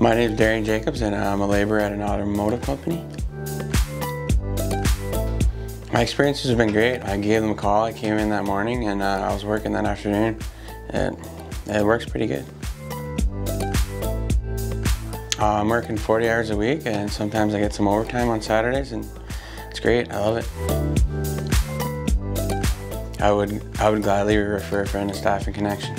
My name is Darian Jacobs and I'm a laborer at an automotive company. My experiences have been great. I gave them a call, I came in that morning and uh, I was working that afternoon and it works pretty good. Uh, I'm working 40 hours a week and sometimes I get some overtime on Saturdays and it's great, I love it. I would, I would gladly refer a friend to Staffing Connection.